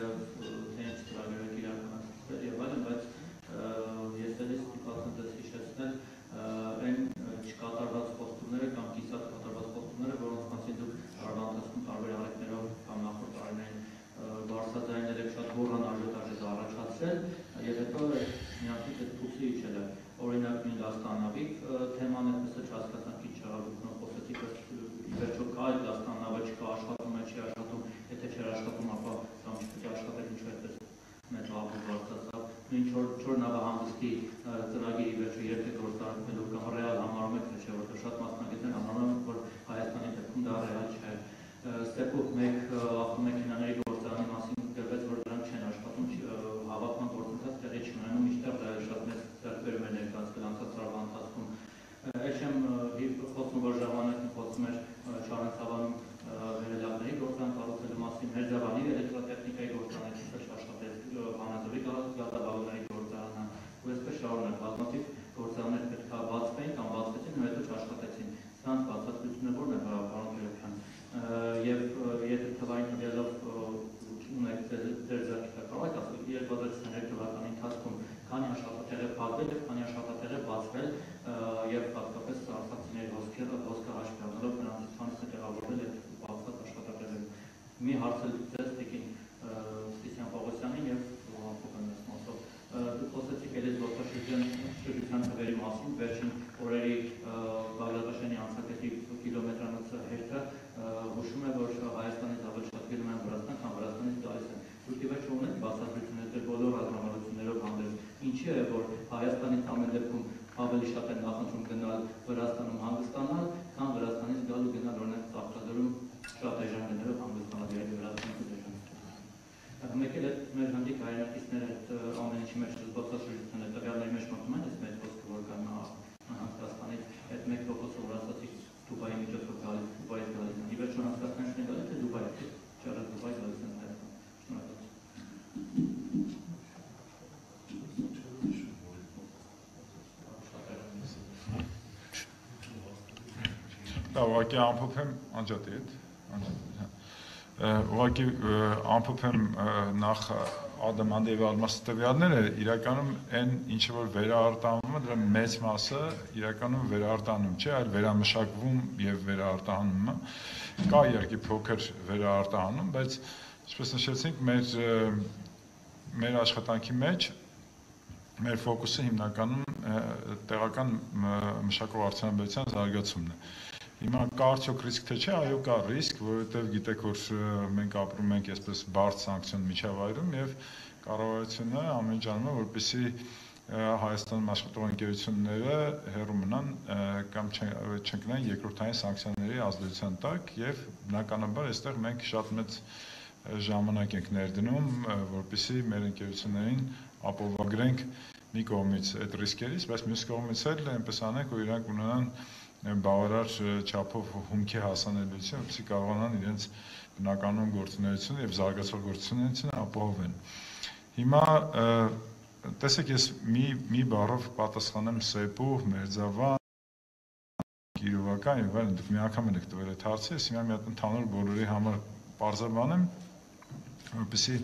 տենց ծրագրերը իրականացնել եւ այլն, բայց ես էլ ստիպված եմ հիշեցնել այն չկատարված խոստումները կամ կիսատ կատարված խոստումները, որոնց մասին դուք տարվա ընթացքում տարբեր արեկներով կամ նախորդ տարիներին բարձրաձայնել եք շատ գոռան աժետաժ է առաջացրել եւ հետո միանգամից այդ փուսի իջել է օրինակ նույն Լաստանավիկ թեման այդպես չհասկացանք ինչ եղավ խոսեցիք ի վերջո կա այդ Լաստանավը չկա աշխատում է չի աշխատում եթե չէր աշխատում ապա կամ չպետք է աշխատել ինչու այդպես մեծ աղբյուր բարձրացավ նույն չոր նավահանգստի ծրագիրի երբ է գործարկվելու կամ ռեալ համարում եք թե չէ որտեղ շատ մասնագետներ համարում են որ փակվել եւ քանի աշխատատեղ է բացվել եւ հատկապես արցախցիների ոսկերը ոսկը հաշվի առնելով նրանցից քանիսը տեղավորվել է բացված աշխատատեղերում։ Մի հարցը ձեզ տիկին Ստիսյան Պողոսյանին եւ Հակոբյանից մասով։ Դուք խոսեցիք ելից ողջաշրջան շրջության թվերի մասին, վերջին օրերի Բաղդադաշյանի անցակետի կիլոմետրանոց հերթը հուշում է, որ Հայաստանից ավելի շատ գնում են Վրաստան, քան Վրաստանից գալիս են։ Դուք ի վերջո ունեք բացատրություններ դեր բոլոր ռազմավարություններով հանդերձ։ Ինչի է, որ Հայաստանից ամեն դեպքում ավելի շատ են նախընտրում գնալ Վրաստանում հանգստանալ, քան Վրաստանից գալ ու գնալ օրինակ Ծաղկաձորում շատ էժաններով հանգստանալ երբ Վրաստանից էժան։ Մեկ էլ մեր հանդիկ հայրենակիցները ամեն ինչի մեջ զբոսաշրջությունը տվյալների մեջ մտնում են, այս մեծ ոսկը որ կան Դա ուղղակի ամփոփեմ անջատի հետ, անջատի։ հա։ Ուղղակի ամփոփեմ նախ Ադամանդի եւ Ալմասի տվյալները իրականում այն ինչը որ վերարտանում է դրա մեծ մասը իրականում վերարտանում չէ, այլ վերամշակվում եւ վերարտանում է։ Կա իհարկե փոքր վերարտանում, բայց ինչպես նշեցինք, մեր մեր աշխատանքի մեջ մեր ֆոկուսը հիմնականում տեղական մշակող արդյունաբերության զարգացումն է Հիմա կա արդյոք ռիսկ թե չէ, այո կա ռիսկ, որովհետև գիտեք որ մենք ապրում ենք այսպես բարդ սանկցիոն միջավայրում եւ կառավարությունը ամեն ջանում է որպեսի Հայաստանում աշխատող ընկերությունները հերո մնան կամ չընկնեն երկրորդային սանկցիաների ազդեցության տակ եւ բնականաբար այստեղ մենք շատ մեծ ժամանակ ենք ներդնում, որպեսի մեր ընկերություններին ապահովագրենք մի կողմից այդ ռիսկերից, բայց մյուս կողմից էլ այնպես անենք, որ իրանք ունենան բավարար չափով հումքի հասանելիություն, որպեսզի կարողանան իրենց բնականոն գործունեությունը եւ զարգացող գործունեությունը ապահովեն։ Հիմա տեսեք ես մի մի բառով պատասխանեմ Սեփու, Մերձավան, Կիրովական եւ այլն, դուք մի անգամ եք տվել այդ հարցը, ես հիմա մի հատ ընդհանուր բոլորի համար բարձրաբանեմ, որպեսզի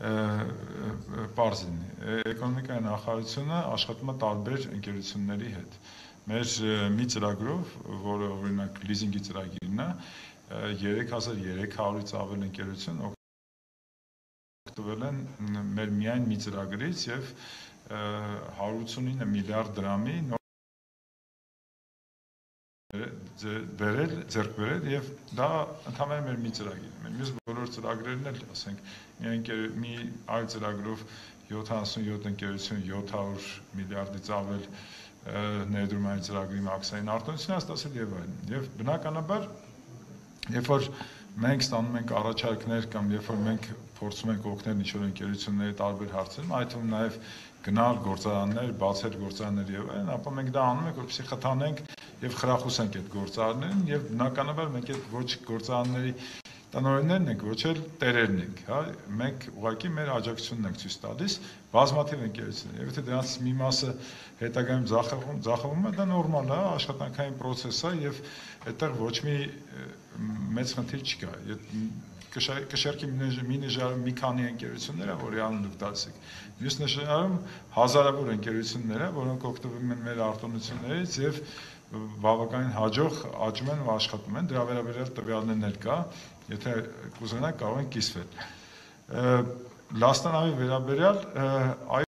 պարզ լինի։ Էկոնոմիկայի նախարարությունը աշխատում է տարբեր ընկերությունների հետ մեր մի ծրագրով, որը օրինակ լիզինգի ծրագիրն է, 3300-ից ավել ընկերություն օգտվել են մեր միայն մի ծրագրից եւ 189 միլիարդ դրամի բերել, ձեռք բերել եւ դա ընդհանրապես մեր մի ծրագիր է։ մյուս բոլոր ծրագրերն էլ, ասենք, մի ընկեր մի այլ ծրագրով 77 ընկերություն 700 միլիարդից ավել ներդրումային ծրագրի մաքսային արտոնությունը ստացել եւ այլն։ Եվ բնականաբար երբ որ մենք ստանում ենք առաջարկներ կամ երբ որ մենք փորձում ենք օգնել ինչ-որ ընկերությունների տարբեր հարցերում, այդ թվում նաեւ գնալ գործարաններ, բացել գործարաններ եւ այլն, ապա մենք դա անում ենք, որպեսզի խթանենք եւ խրախուսենք այդ գործարաններին եւ բնականաբար մենք այդ ոչ գործարանների տնօրեններն ենք, ոչ էլ տերերն ենք, հա, մենք ուղղակի մեր աջակցությունն ենք ցույց տալիս բազմաթիվ ընկերություններ։ Եվ եթե դրանց մի մասը հետագայում ձախողվում, ձախողվում է, դա նորմալ է, աշխատանքային process է եւ այդտեղ ոչ մի մեծ խնդիր չկա։ կշ- կշերքի մի նժարում մի քանի ընկերություններ են, որի անուն դուք տալիս Մյուս նժարում հազարավոր ընկերություններ են, որոնք օգտվում են մեր արտոնություններից եւ բավականին հաջող աճում են ու աշխատում են։ Դրա վերաբերյալ տվյալներն կա, եթե կուզենաք կարող են կիսվել։ Լաստանավի վերաբերյալ